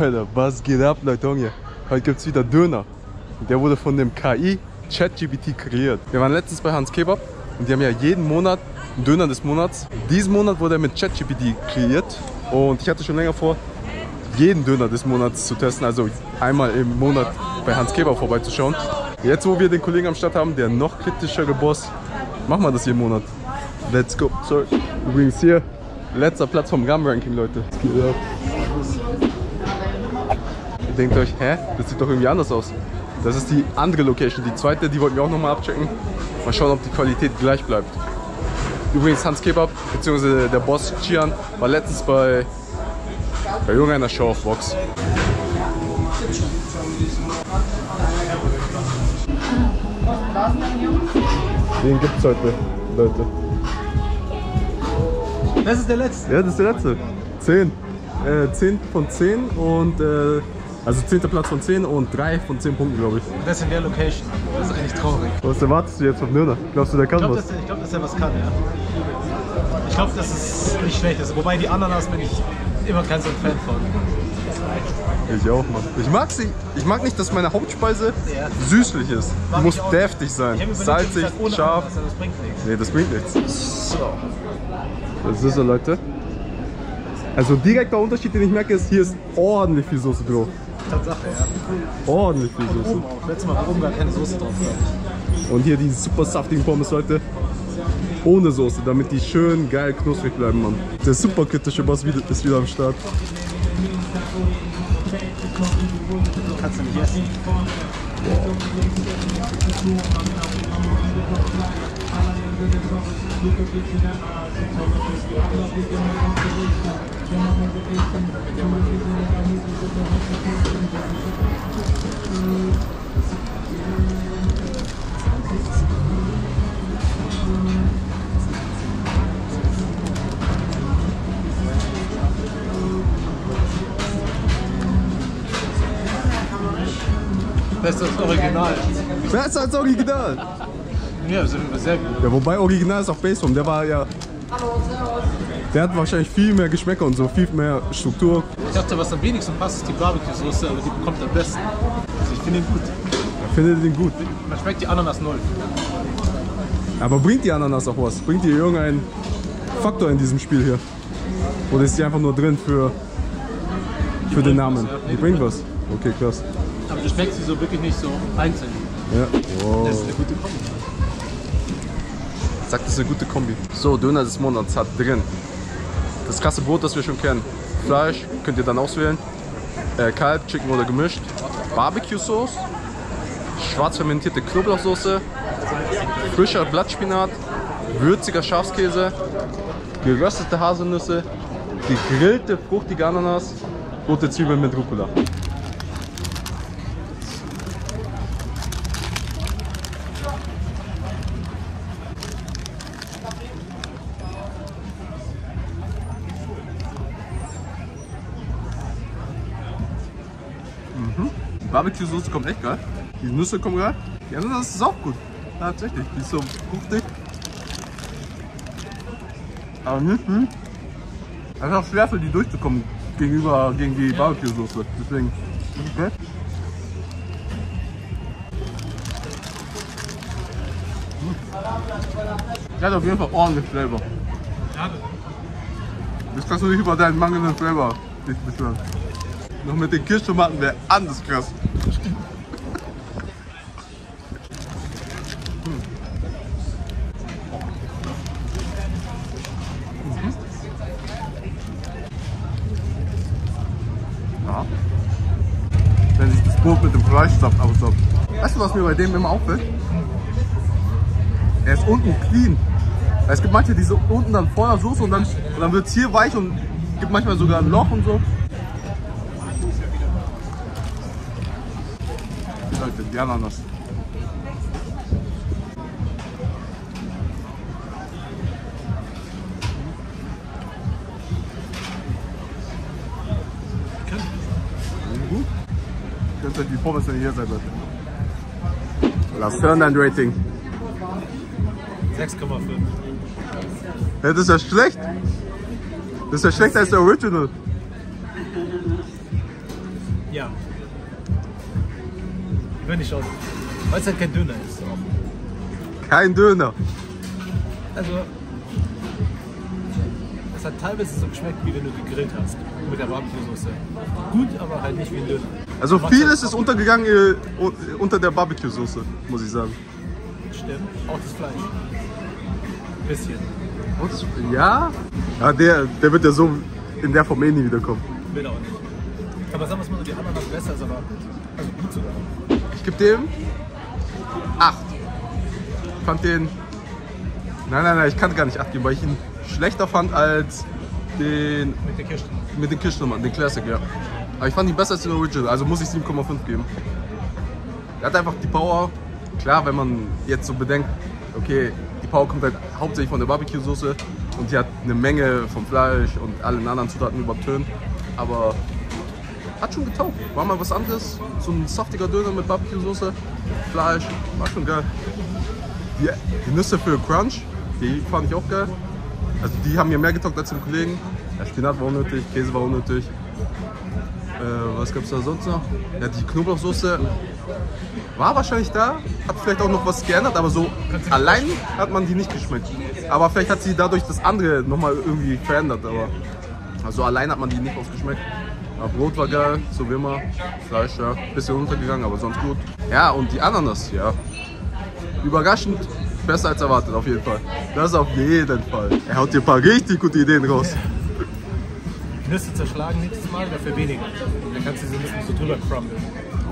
Alter, was geht ab, Leute? Heute gibt's wieder Döner. Der wurde von dem KI ChatGPT kreiert. Wir waren letztens bei Hans Kebab und die haben ja jeden Monat einen Döner des Monats. Diesen Monat wurde er mit ChatGPT kreiert und ich hatte schon länger vor, jeden Döner des Monats zu testen, also einmal im Monat bei Hans Kebab vorbeizuschauen. Jetzt, wo wir den Kollegen am Start haben, der noch kritischere Boss, machen wir das jeden Monat. Let's go. Sorry. Übrigens hier, letzter Platz vom Ram-Ranking, Leute. Was geht ab? Ihr denkt euch, hä? Das sieht doch irgendwie anders aus. Das ist die andere Location. Die zweite, die wollten wir auch nochmal abchecken. Mal schauen, ob die Qualität gleich bleibt. Übrigens Hans Kebab, beziehungsweise der Boss Chian, war letztens bei, bei irgendeiner Show auf Vox. Den gibt's heute, Leute. Das ist der letzte. Ja, das ist der letzte. 10. Äh, 10 von 10 und äh, also 10. Platz von 10 und 3 von 10 Punkten, glaube ich. Das ist in der Location. Das ist eigentlich traurig. Was erwartest du jetzt vom Döner? Glaubst du, der kann Ich glaube, was? dass, ich glaub, dass er was kann, ja. Ich glaube, dass es nicht schlecht ist. Wobei die Ananas bin ich immer kein so ein Fan von. Ich auch, Mann. Ich mag sie. Ich mag nicht, dass meine Hauptspeise süßlich ist. Die Mag muss deftig sein. Ich habe überlegt, Salzig, scharf. Ananas, aber das bringt nichts. Nee, das bringt nichts. So. Das ist so, Leute. Also direkter Unterschied, den ich merke, ist, hier ist ordentlich viel Soße drauf. Tatsache, ja. Ordentlich viel Soße. Oben auch. Letztes Mal war oben gar keine Soße drauf. Und hier die super saftigen Pommes, Leute. Ohne Soße, damit die schön geil knusprig bleiben, Mann. Der super kritische Boss ist wieder am Start. Kannst du nicht essen. Das ist das Original. Besser als Original. Ja, sehr gut. Ja, wobei Original ist auch Baseform. Der war ja. Der hat wahrscheinlich viel mehr Geschmäcker und so, viel mehr Struktur. Ich dachte, was am wenigsten passt, ist die Barbecue-Soße, aber die bekommt am besten. Also ich finde ihn gut. Ich finde den gut. Man schmeckt die Ananas null. Aber bringt die Ananas auch was? Bringt die irgendeinen Faktor in diesem Spiel hier? Oder ist die einfach nur drin für, für den Namen? Die bringt was. Okay, krass. Aber du schmeckst sie so wirklich nicht so einzeln. Ja. Wow. Das ist eine gute Kombi. Sagt, das ist eine gute Kombi. So, Döner des Monats hat drin das krasse Brot, das wir schon kennen. Fleisch könnt ihr dann auswählen. Äh, Kalb, Chicken oder gemischt. Barbecue-Sauce. Schwarz fermentierte Knoblauchsoße. Frischer Blattspinat. Würziger Schafskäse. Geröstete Haselnüsse. Gegrillte fruchtige Ananas. Rote Zwiebeln mit Rucola. Barbecue-Soße kommt echt geil. Die Nüsse kommen geil. Die Ananas ist auch gut. Tatsächlich. Die ist so fruchtig. Aber nicht, hm? Es ist auch schwer für die durchzukommen gegenüber gegen die Barbecue-Soße. Deswegen. Okay. Hm. Der hat auf jeden Fall ordentlich Flavor. Das kannst du nicht über deinen mangelnden Flavor dich beschweren. Noch mit den Kirschtomaten wäre anders krass. Ja. Wenn sich das Brot mit dem Fleischsaft aussaugt. Weißt du, was mir bei dem immer auffällt? Er ist unten clean. Es gibt manche, die so unten dann voller Soße und dann, und dann wird es hier weich und gibt manchmal sogar ein Loch und so. Leute, die Ananas. Gut. Könnt ihr die Pommes, wenn ihr hier seid, Leute. Lass hören dein Rating. 6,5. Ja, das ist ja schlecht. Das ist ja schlechter als der Original. Ja. Wenn ich schon. Weil es halt kein Döner ist. Kein Döner. Also. Es hat teilweise so geschmeckt, wie wenn du gegrillt hast. Mit der Barbecue-Soße. Gut, aber halt nicht wie ein Döner. Also vieles ist auch- untergegangen äh, un- unter der Barbecue-Soße, muss ich sagen. Stimmt. Auch das Fleisch. Bisschen. Ja? Ja, der, der wird ja so in der Form eh nie wiederkommen. Will auch nicht. Aber sagen wir es mal so, die Ananas besser als erwartet. Also gut sogar. Ich gebe dem 8. Ich fand den. Nein, nein, nein, ich kann gar nicht 8 geben, weil ich ihn schlechter fand als den Mit der Kirsche. mit den Kirschnummern, den Classic, ja. Aber ich fand ihn besser als den Original, also muss ich 7,5 geben. Er hat einfach die Power. Klar, wenn man jetzt so bedenkt, okay, die Power kommt halt hauptsächlich von der Barbecue-Soße und die hat eine Menge vom Fleisch und allen anderen Zutaten übertönt. Aber hat schon getaugt. War mal was anderes. So ein saftiger Döner mit Barbecue-Soße, Fleisch, war schon geil. Die, die Nüsse für Crunch, die fand ich auch geil. Also die haben mir mehr getaugt als den Kollegen. Der Spinat war unnötig, Käse war unnötig. Äh, was gab's da sonst noch? Ja, die Knoblauchsoße war wahrscheinlich da, hat vielleicht auch noch was geändert, aber so allein hat man die nicht geschmeckt. Aber vielleicht hat sie dadurch das andere nochmal irgendwie verändert, aber also allein hat man die nicht ausgeschmeckt. Aber Brot war geil, so wie immer. Fleisch, ja, bisschen untergegangen, aber sonst gut. Ja, und die Ananas, ja. Überraschend besser als erwartet, auf jeden Fall. Das auf jeden Fall. Er haut dir ein paar richtig gute Ideen raus. Nüsse zerschlagen nächstes Mal, dafür weniger. Dann kannst du sie ein bisschen so drüber crumbeln.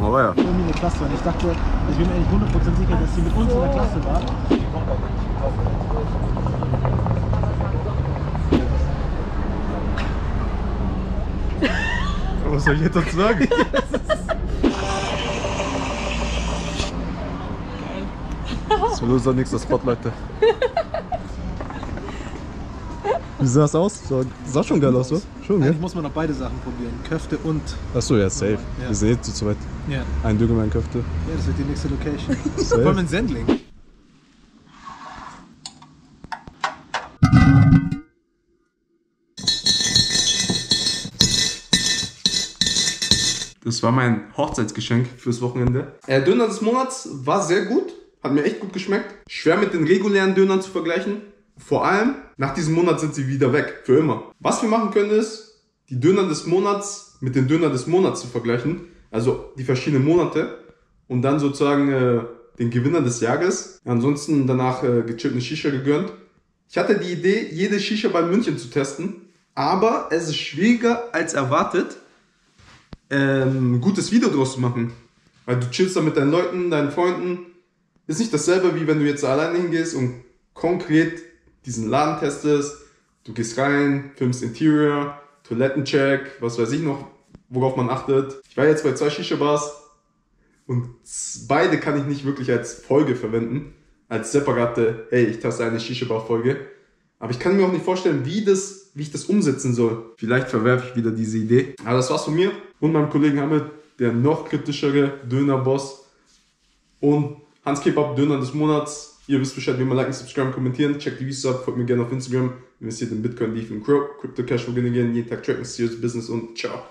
Aber ja. irgendwie eine Klasse und ich dachte, ich bin mir eigentlich 100% sicher, dass sie mit uns in der Klasse war. Was soll ich jetzt dazu sagen? Das wird unser nächster Spot, Leute. Wie sah es aus? Sah, sah schon geil aus, oder? Schon, Eigentlich muss man noch beide Sachen probieren. Köfte und. Achso, ja, safe. Ja. Wir sind zu zweit. Ja. Ein Döner, ein Köfte. Ja, das wird die nächste Location. Safe. Vor allem in Sendling. Das war mein Hochzeitsgeschenk fürs Wochenende. Äh, Döner des Monats war sehr gut. Hat mir echt gut geschmeckt. Schwer mit den regulären Dönern zu vergleichen. Vor allem, nach diesem Monat sind sie wieder weg. Für immer. Was wir machen können ist, die Döner des Monats mit den Döner des Monats zu vergleichen. Also die verschiedenen Monate. Und dann sozusagen äh, den Gewinner des Jahres. Ansonsten danach äh, gechillt Shisha gegönnt. Ich hatte die Idee, jede Shisha bei München zu testen. Aber es ist schwieriger als erwartet ähm, ein gutes Video draus zu machen. Weil du chillst da mit deinen Leuten, deinen Freunden. Ist nicht dasselbe, wie wenn du jetzt alleine hingehst und konkret diesen Laden testest. Du gehst rein, filmst Interior, Toilettencheck, was weiß ich noch, worauf man achtet. Ich war jetzt bei zwei Shisha-Bars und beide kann ich nicht wirklich als Folge verwenden. Als separate, hey, ich teste eine Shisha-Bar-Folge. Aber ich kann mir auch nicht vorstellen, wie, das, wie ich das umsetzen soll. Vielleicht verwerfe ich wieder diese Idee. Aber das war's von mir und meinem Kollegen Hamid, der noch kritischere Döner-Boss und Hans Kebab Döner des Monats. Ihr wisst Bescheid, wie man liken, subscriben, kommentieren. Checkt die Videos ab, folgt mir gerne auf Instagram. Investiert in Bitcoin, Leaf und Crow. Crypto Cash Flow gehen, jeden Tag tracken, serious Business und ciao.